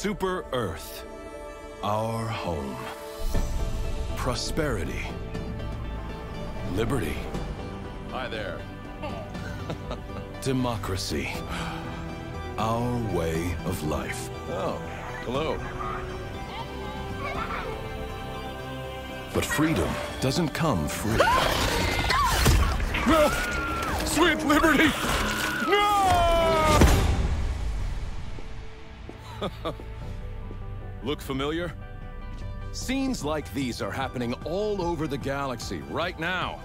Super Earth. Our home. Prosperity. Liberty. Hi there. Democracy. Our way of life. Oh, hello. But freedom doesn't come free. No! Sweet liberty! No! Look familiar? Scenes like these are happening all over the galaxy right now.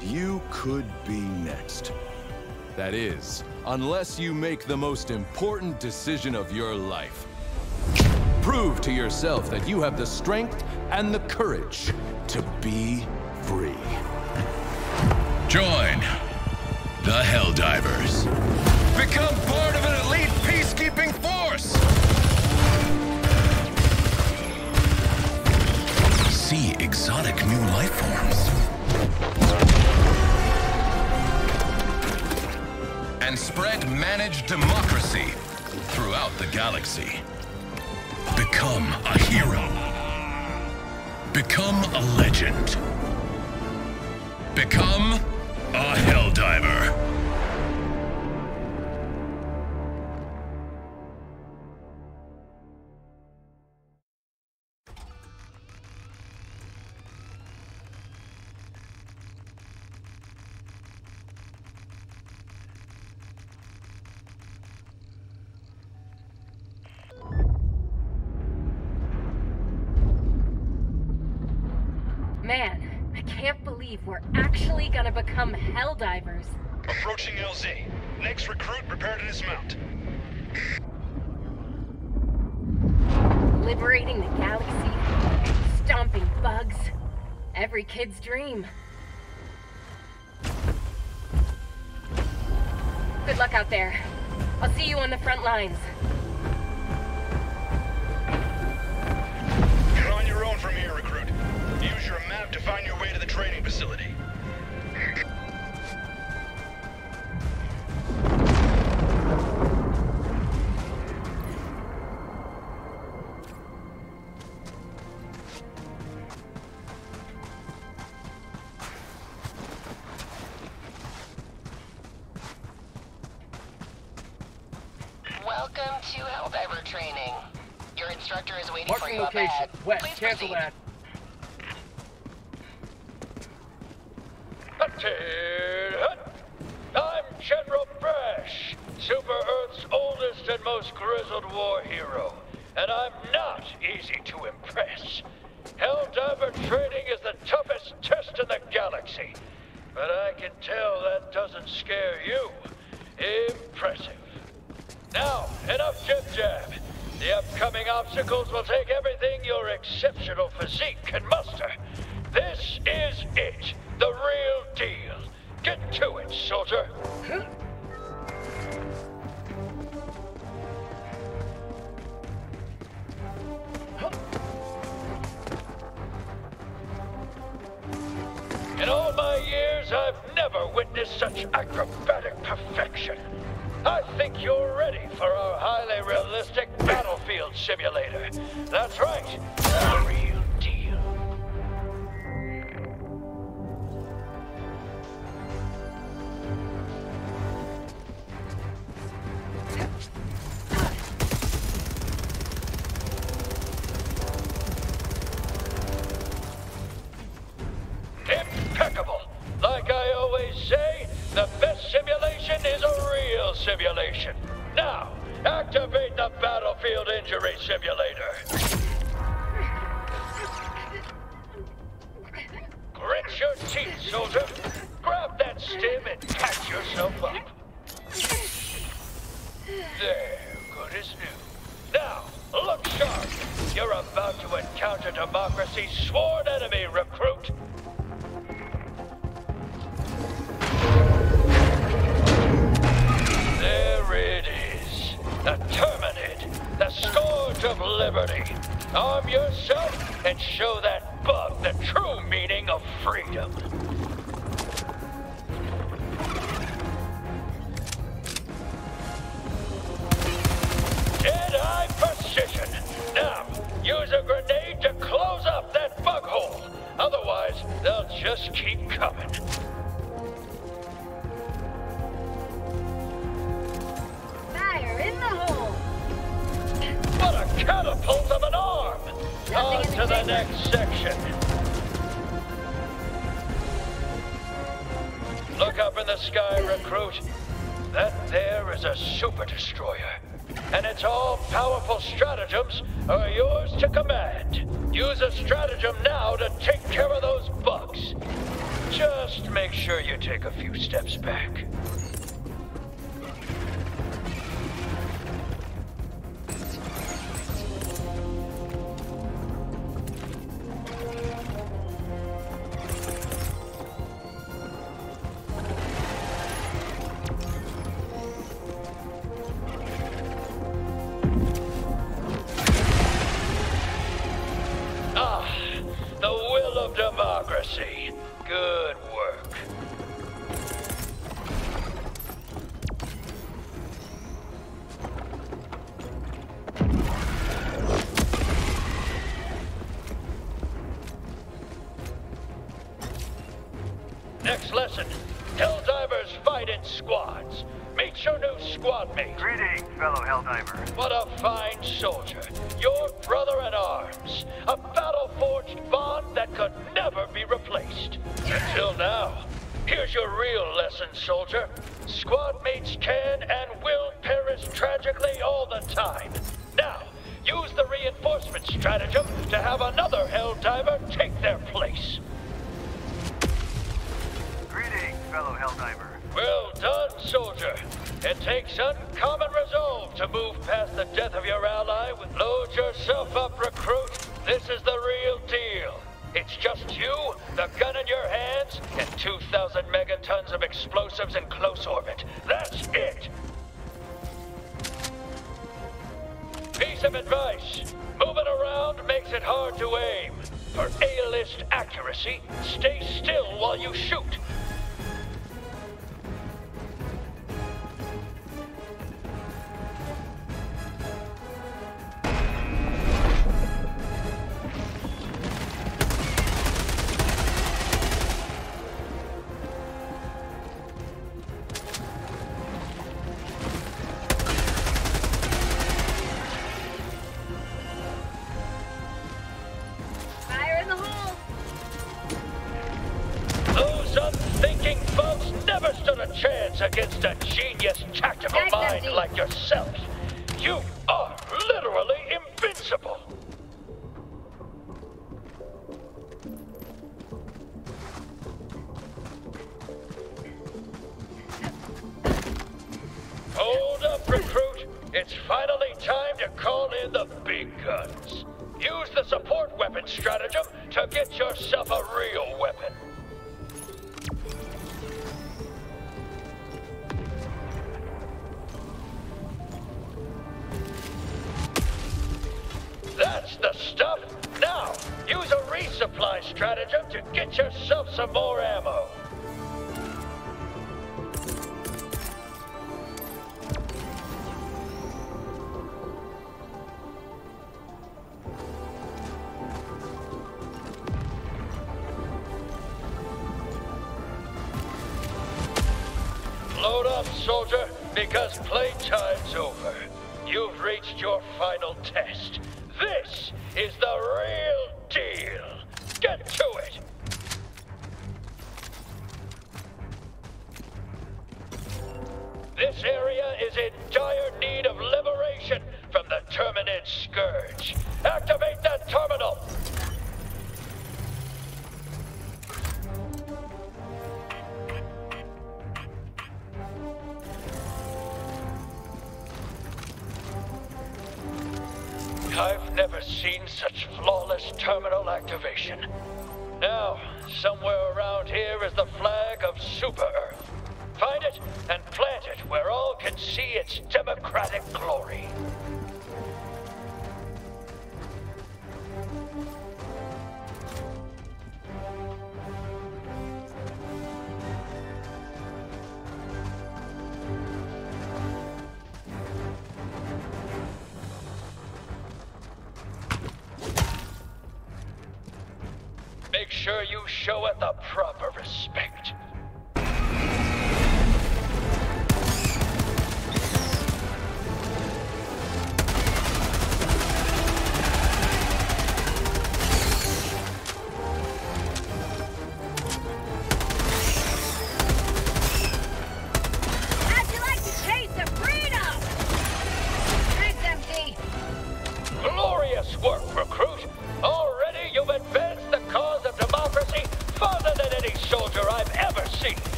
You could be next. That is, unless you make the most important decision of your life. Prove to yourself that you have the strength and the courage to be free. Join the Helldivers. Become part of an elite peacekeeping force! Exotic new life forms. And spread managed democracy throughout the galaxy. Become a hero. Become a legend. Become a Helldiver. Man, I can't believe we're actually gonna become Helldivers. Approaching LZ. Next recruit, prepare to dismount. Liberating the galaxy, stomping bugs. Every kid's dream. Good luck out there. I'll see you on the front lines. Find your way to the training facility. Think you're ready for our highly realistic battlefield simulator. That's right,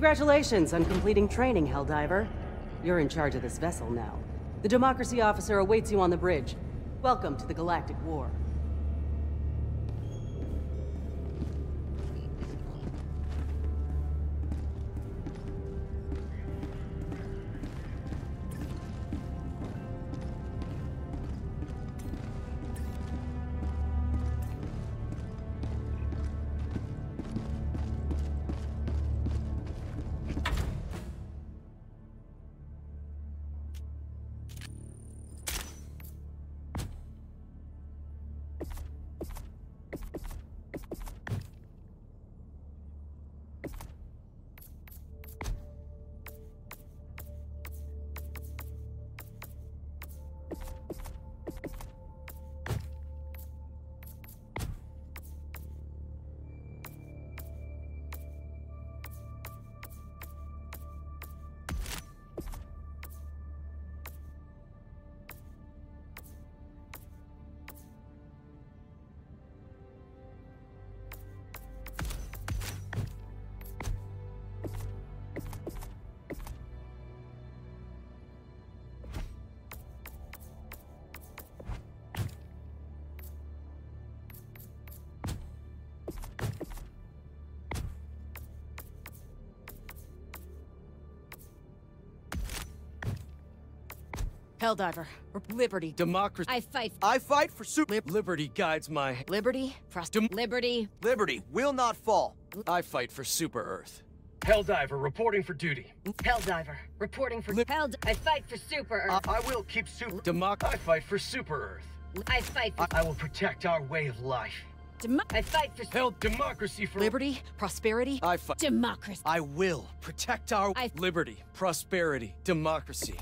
Congratulations on completing training, Helldiver. You're in charge of this vessel now. The Democracy Officer awaits you on the bridge. Welcome to the Galactic War. Helldiver. Liberty. Democracy. I fight. I fight for super. Liberty guides my. Liberty. Frost. Liberty. Liberty will not fall. I fight for Super Earth. Helldiver reporting for duty. Helldiver, reporting for Held. I fight for Super Earth. I will keep super. Democ. I fight for Super Earth. I fight for. I will protect our way of life. Demo I fight for. Hell, democracy for. Liberty. Prosperity. I fight. Democracy. I will protect our I- liberty, prosperity, democracy.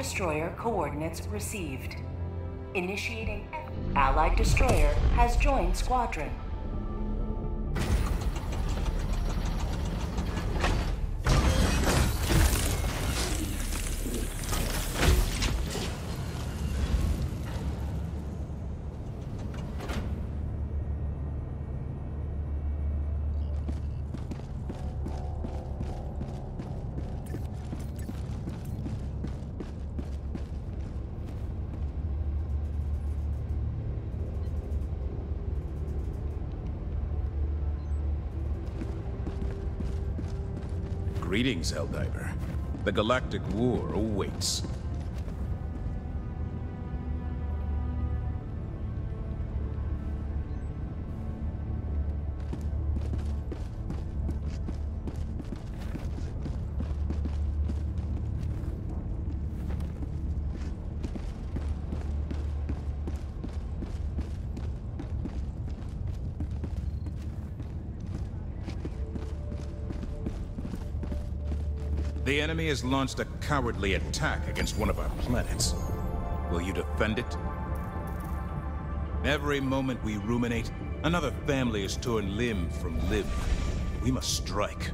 Destroyer coordinates received. Initiating. Allied destroyer has joined squadron. Greetings, Helldiver. The Galactic War awaits. Enemy has launched a cowardly attack against one of our planets. Will you defend it? Every moment we ruminate, another family is torn limb from limb. We must strike.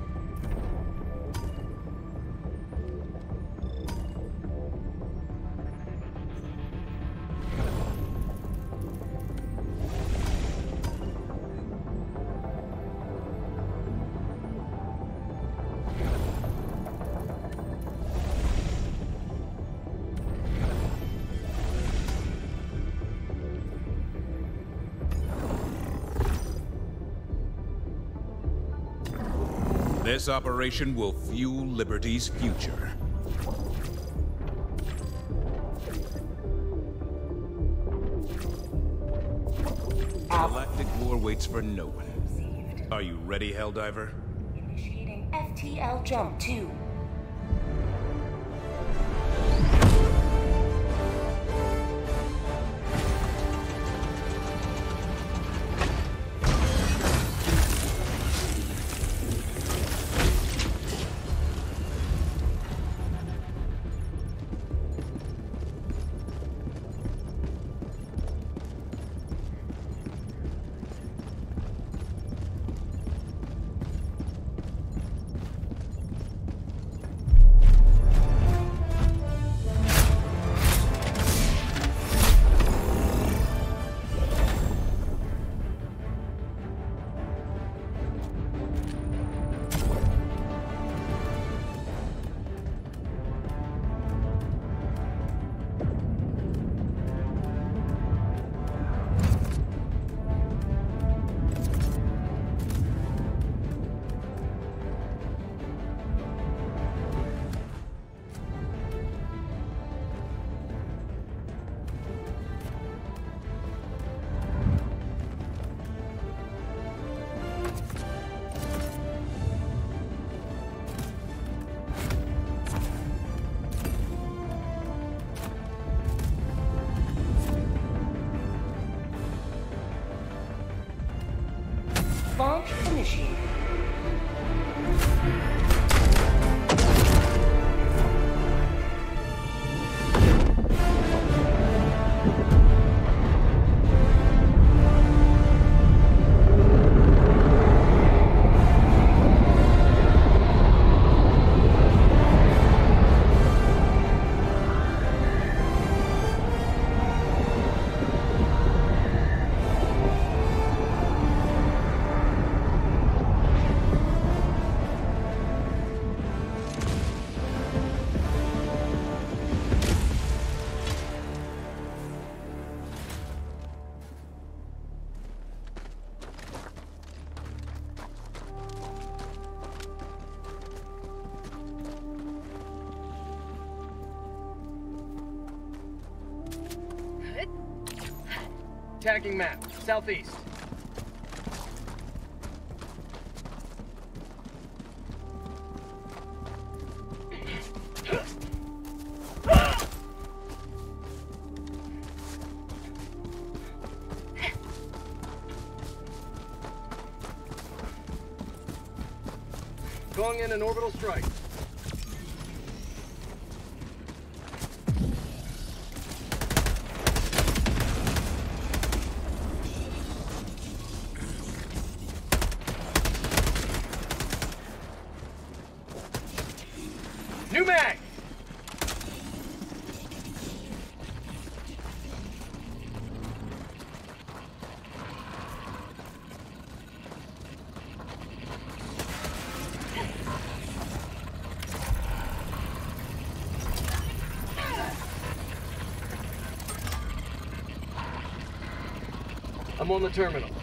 This operation will fuel Liberty's future. Galactic war waits for no one. Are you ready, Helldiver? Initiating FTL jump 2. Launch Tagging map, southeast. on the terminal.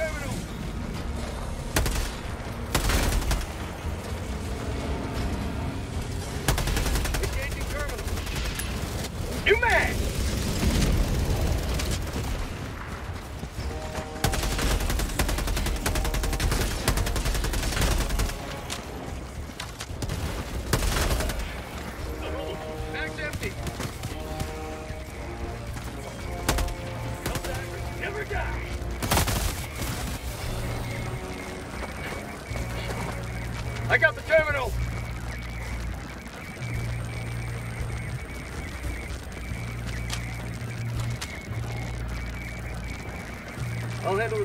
terminal.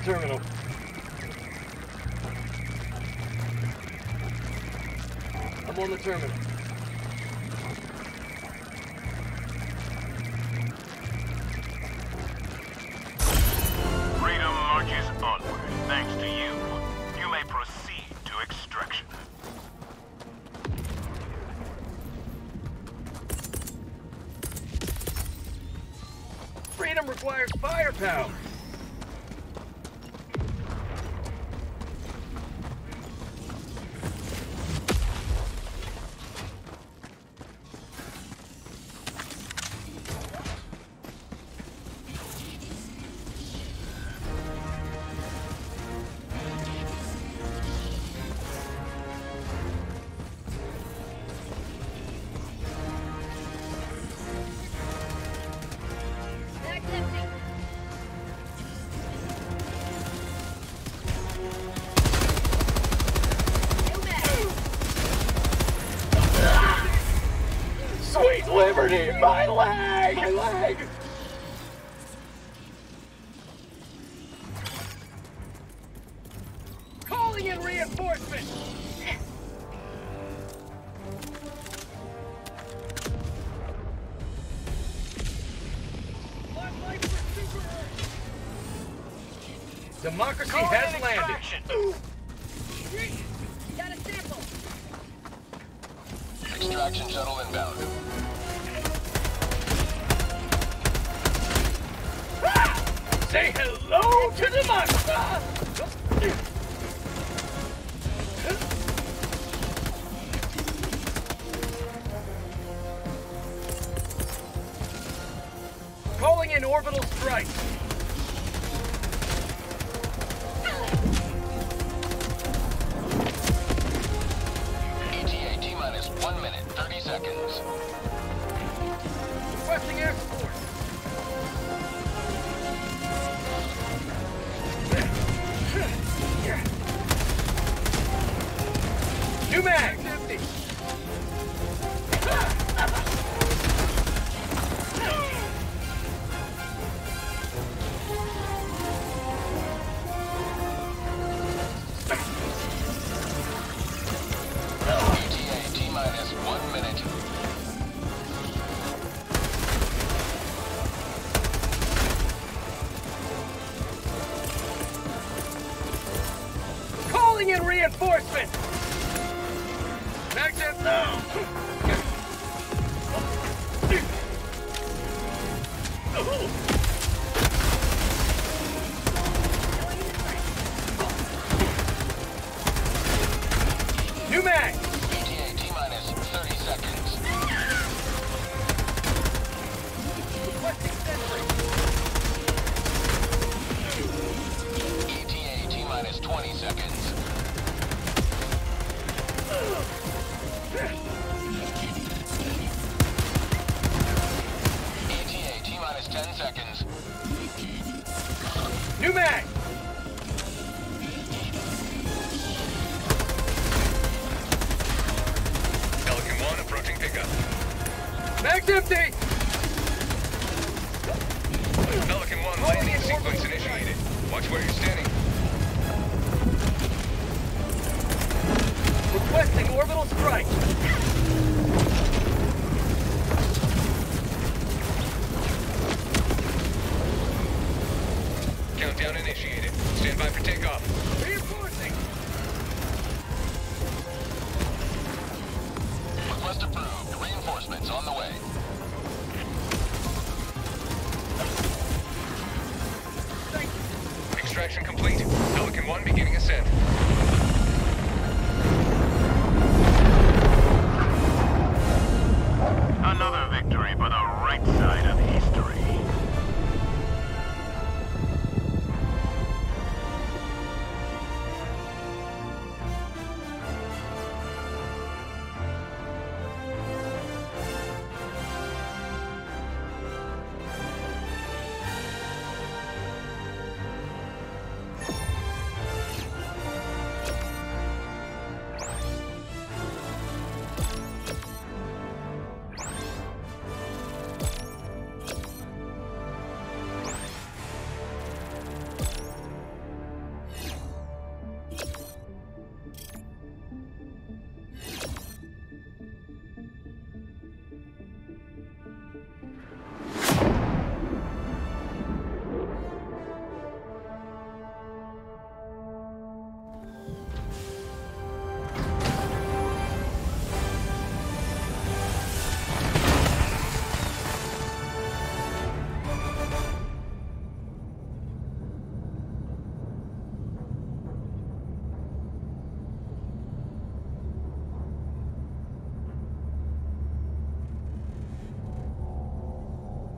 terminal. Marty, my leg, leg. Calling in reinforcements. Democracy has landed. Extraction shuttle inbound. Say hello to the monster! calling in orbital strike.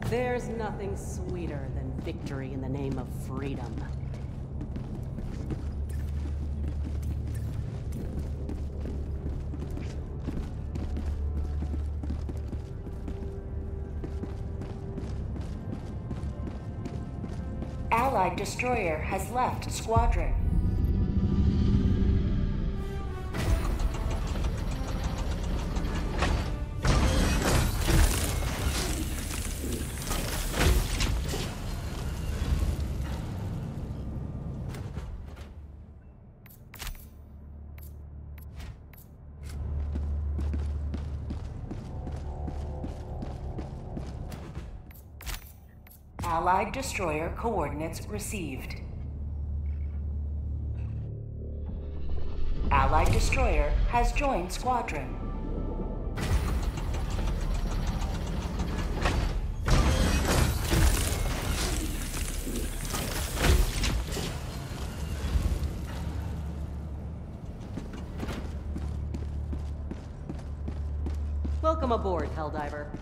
There's nothing sweeter than victory in the name of freedom. Allied destroyer has left squadron. Destroyer coordinates received. Allied destroyer has joined squadron. Welcome aboard, Helldiver.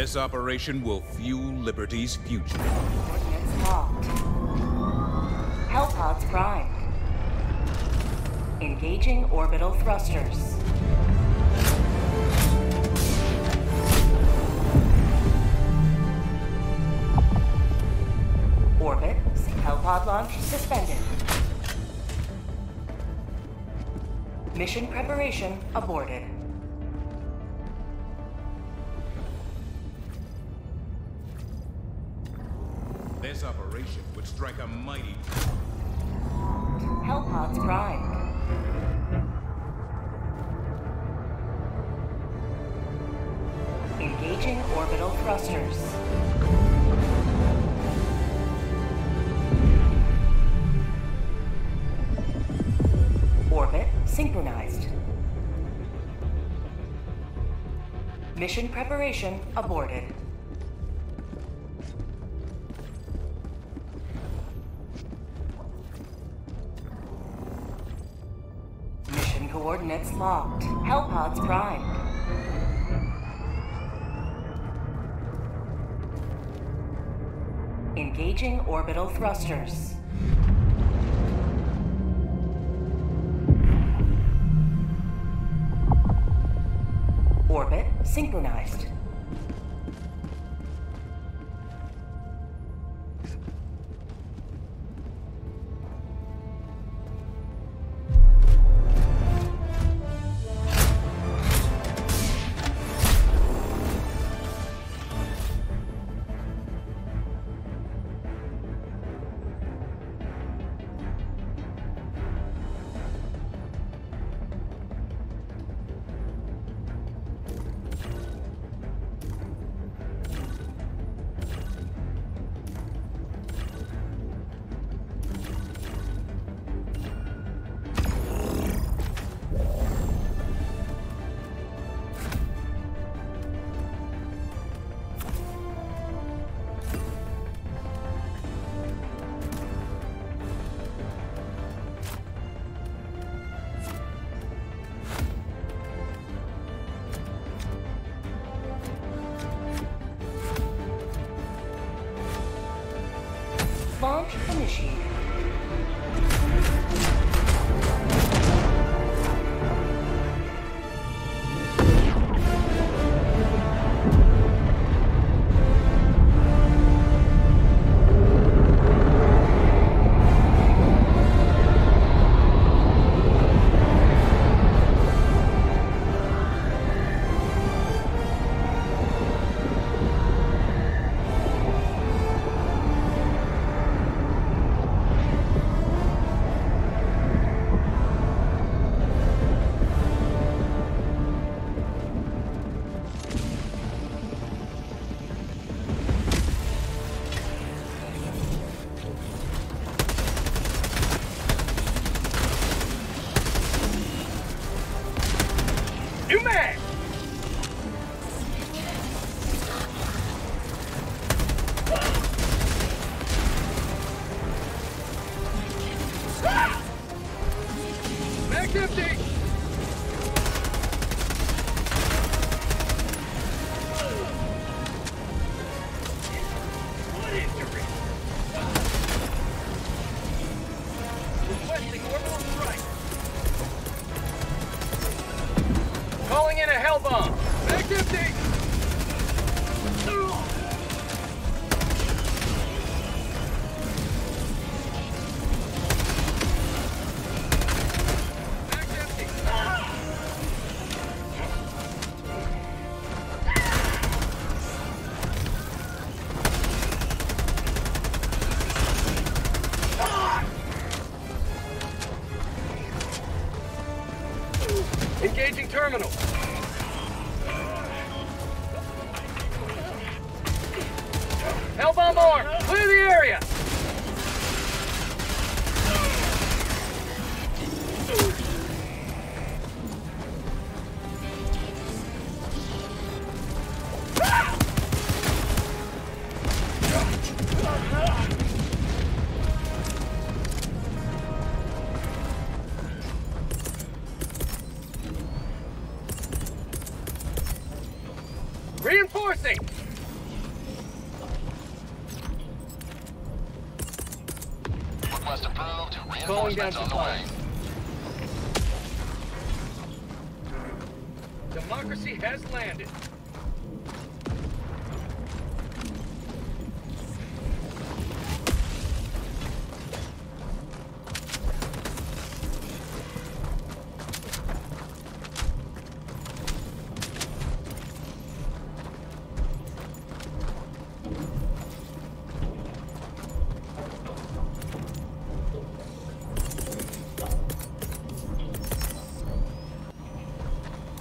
This operation will fuel Liberty's future. Coordinates locked. Hellpods primed. Engaging orbital thrusters. Orbit, Hellpod launch suspended. Mission preparation aborted. Mission preparation aborted. Mission coordinates locked. Hellpods primed. Engaging orbital thrusters. Synchronized. New mag!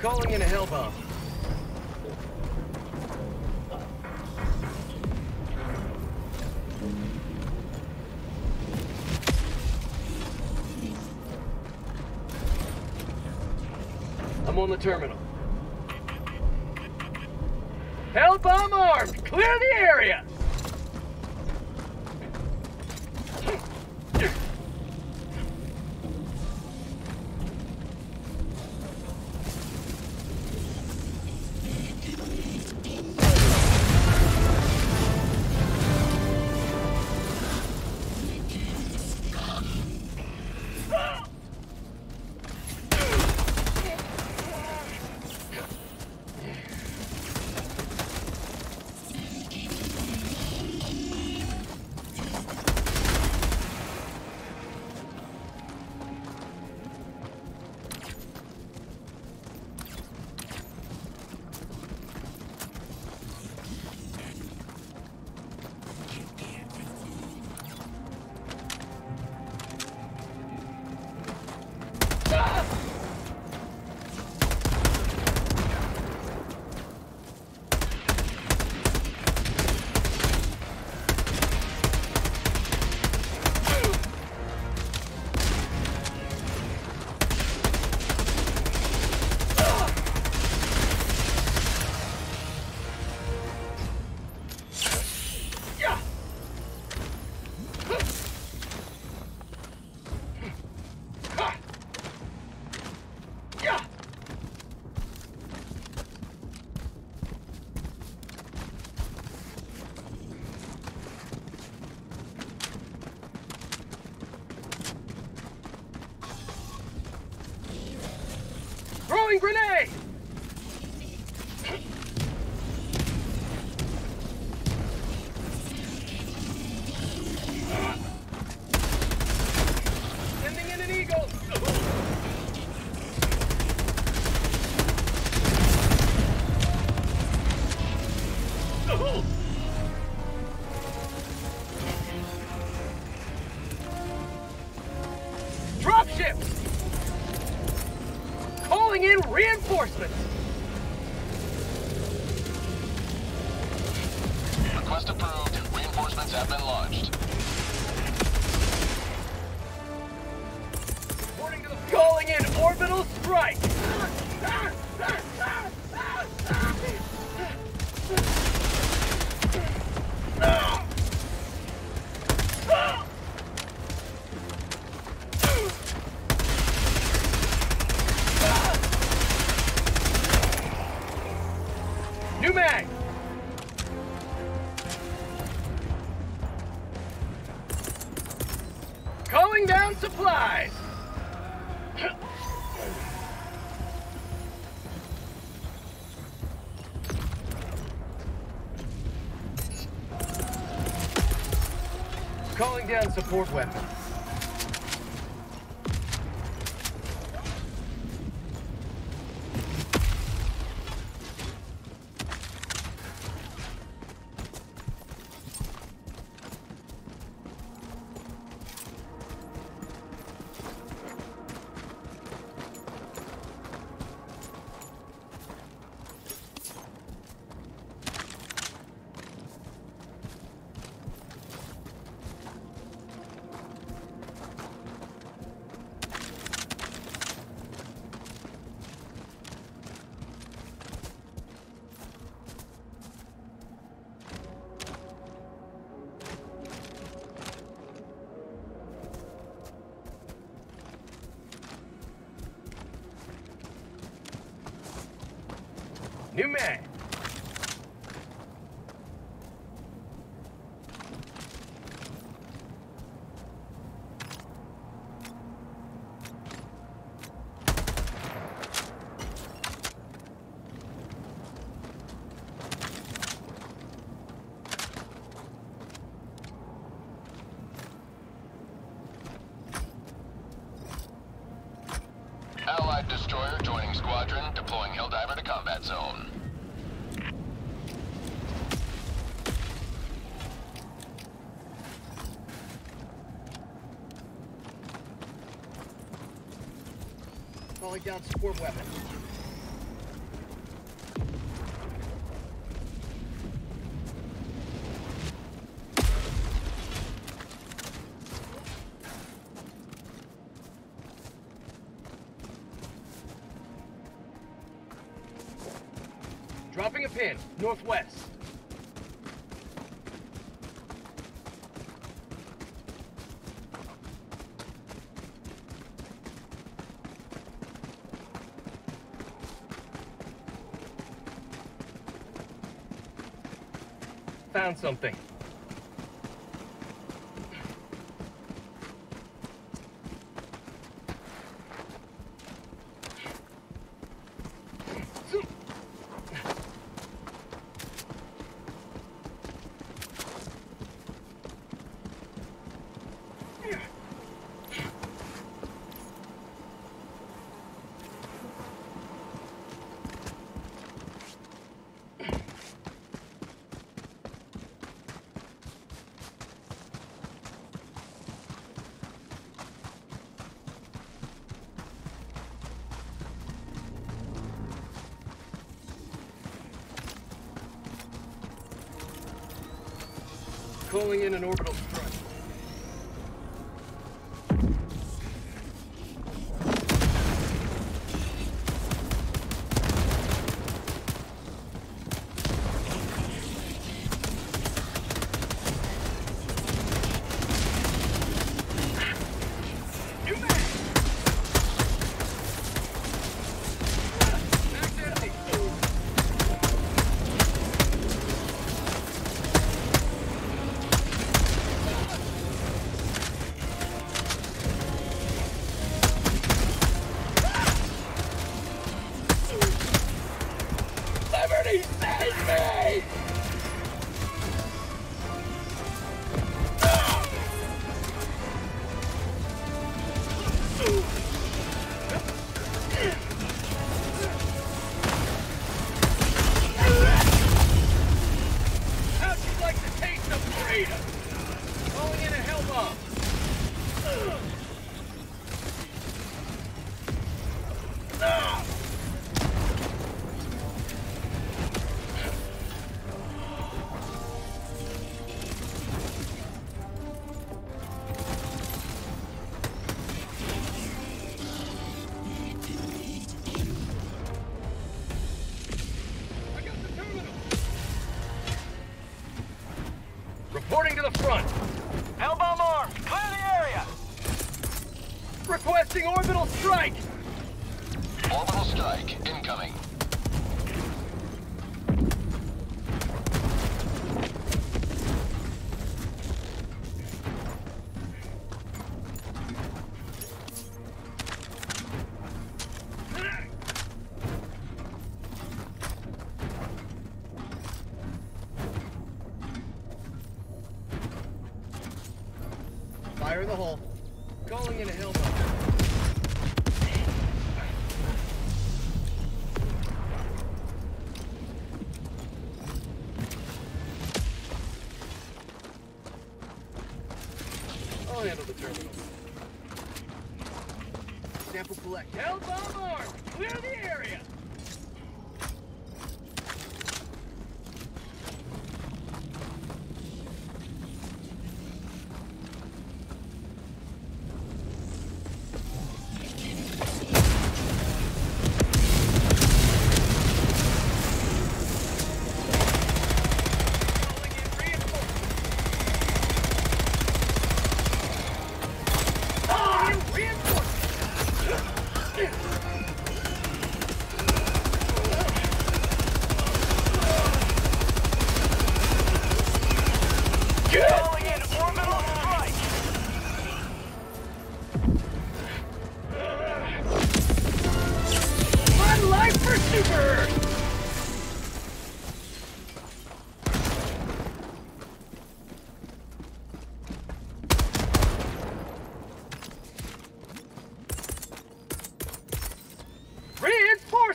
Calling in a hell bomb. I'm on the terminal. Support weapons. New mag. Allied destroyer joining squadron, deploying Helldiver to combat zone. Down support weapons. Found something. Calling in an orbital the front. Hellbomb armed. Clear the area. Requesting orbital strike. Orbital strike incoming.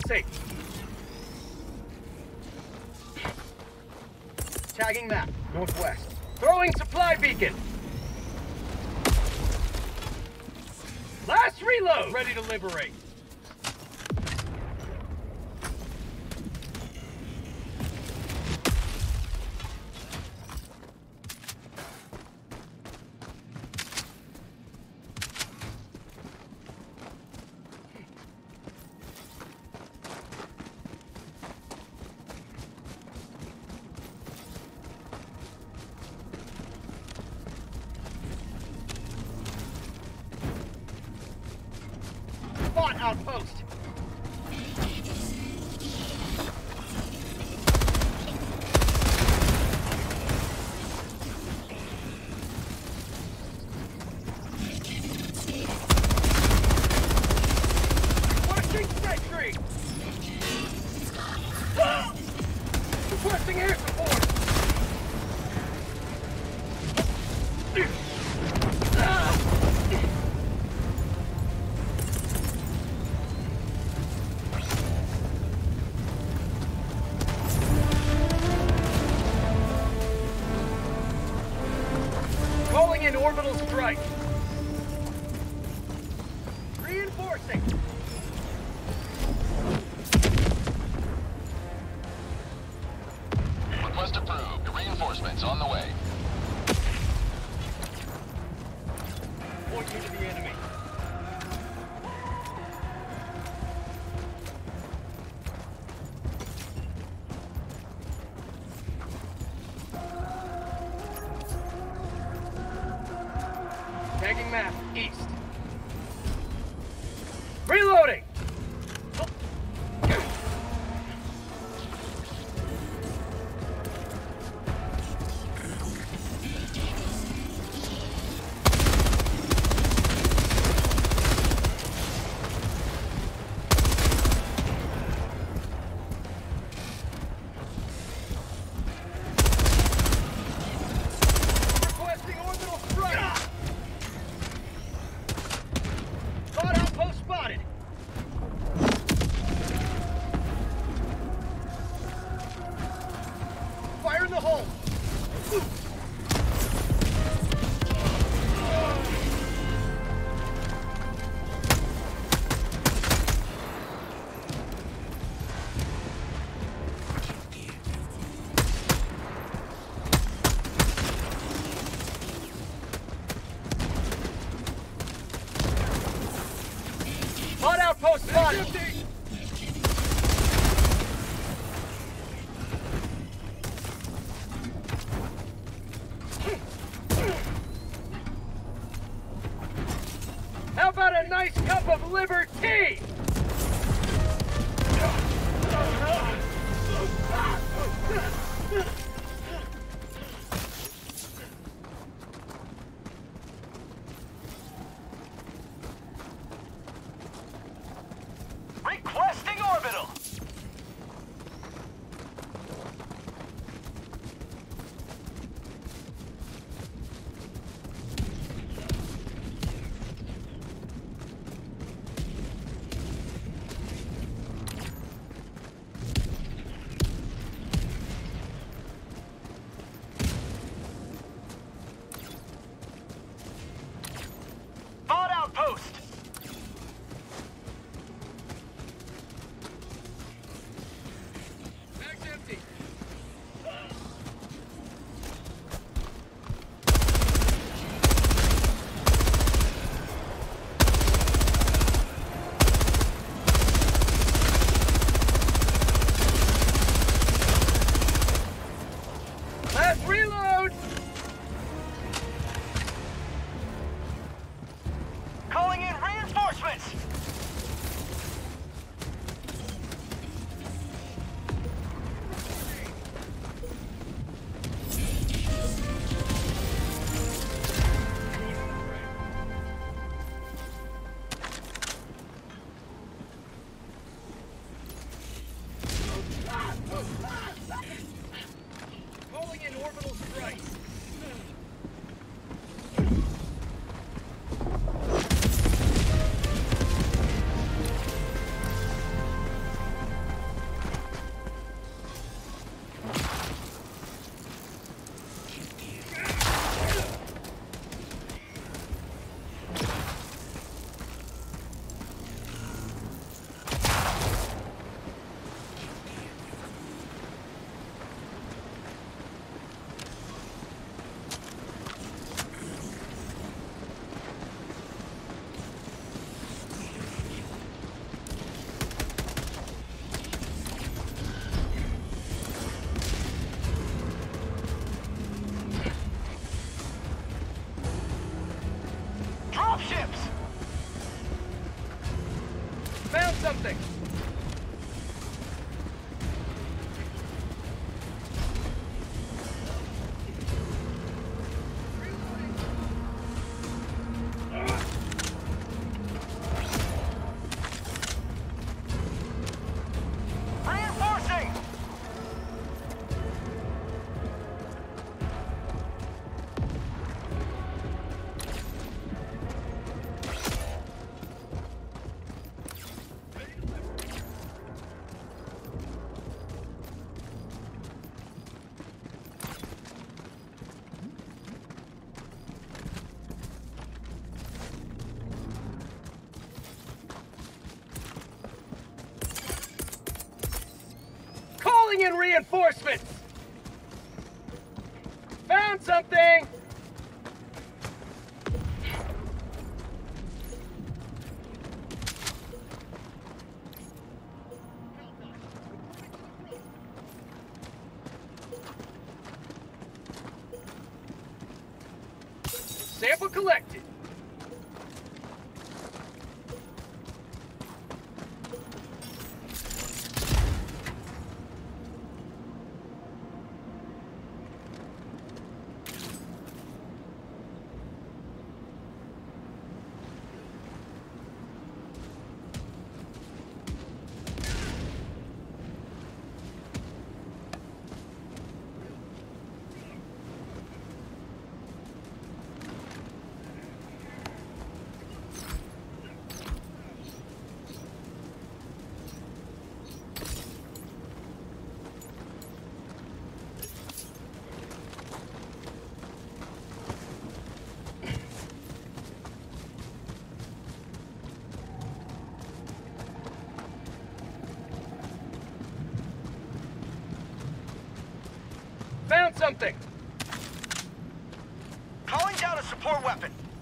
Reinforcing. Tagging map, northwest. Throwing supply beacon. Last reload. Ready to liberate. Tagging map, east. Reloading! Reinforcements! Found something! Sample collected. Found something! Calling down a support weapon.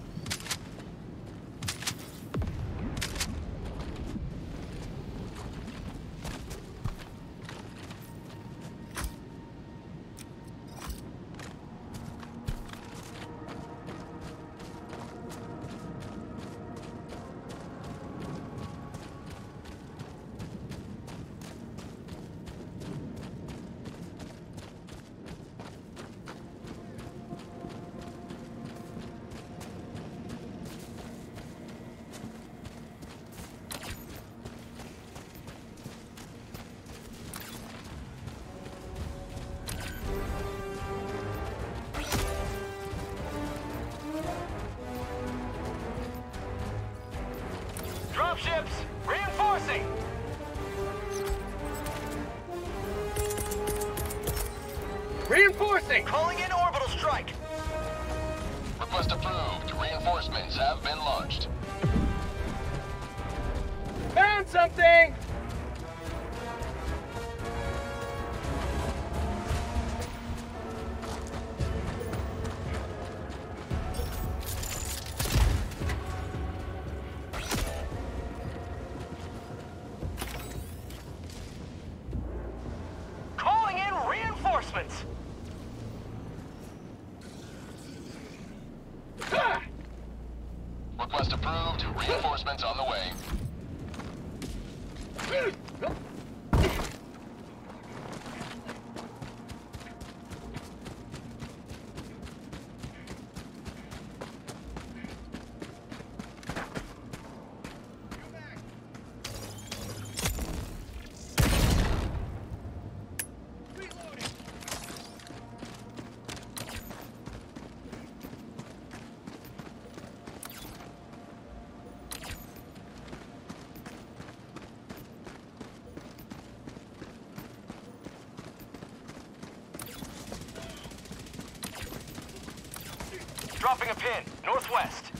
Dropping a pin, northwest.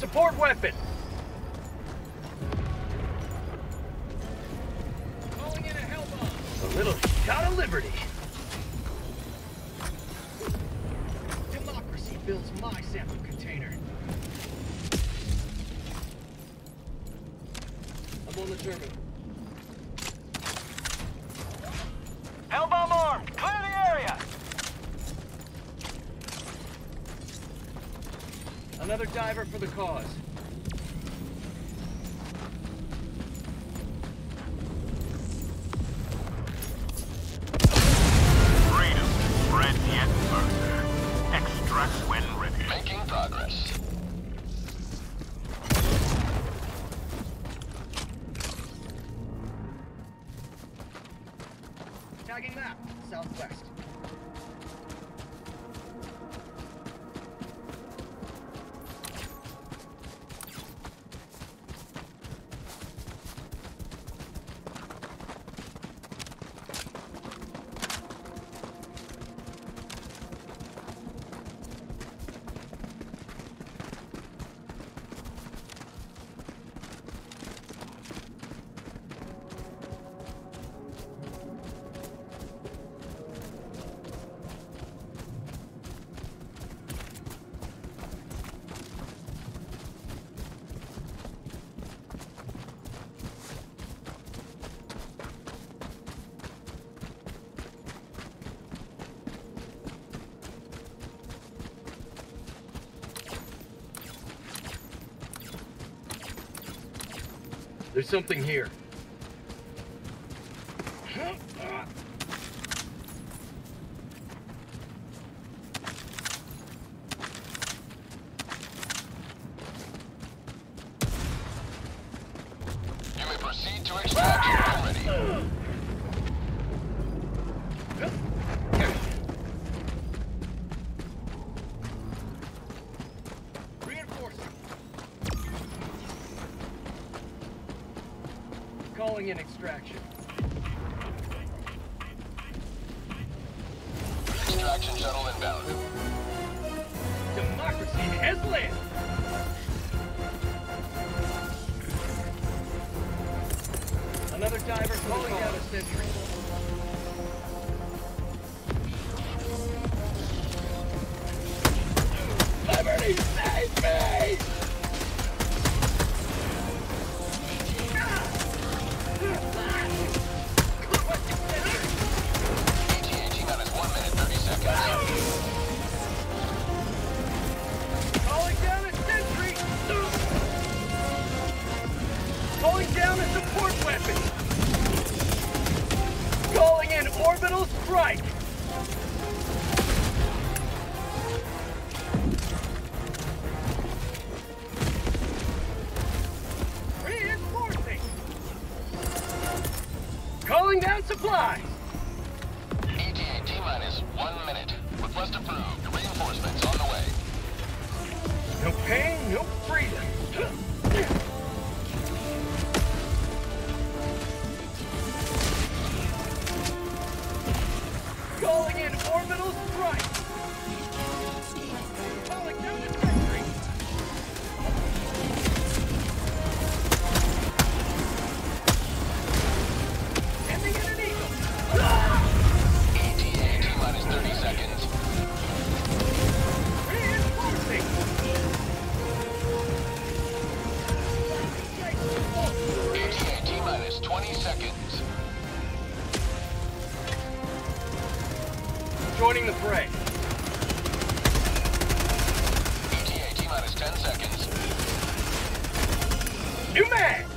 support weapon. Uh, a little shot of liberty. Democracy builds my sample container. I'm on the terminal. another diver for the cause. There's something here. Calling in extraction. Extraction shuttle inbound. Democracy has landed. Another diver calling out a sentry. joining the fray. ETA T minus 10 seconds. New man!